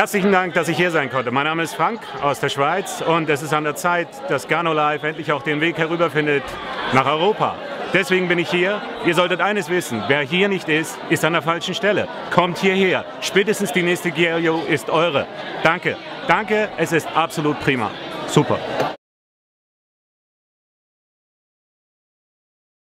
Herzlichen Dank, dass ich hier sein konnte. Mein Name ist Frank aus der Schweiz und es ist an der Zeit, dass Gano Live endlich auch den Weg herüberfindet nach Europa. Deswegen bin ich hier. Ihr solltet eines wissen, wer hier nicht ist, ist an der falschen Stelle. Kommt hierher. Spätestens die nächste Gierio ist eure. Danke. Danke, es ist absolut prima. Super.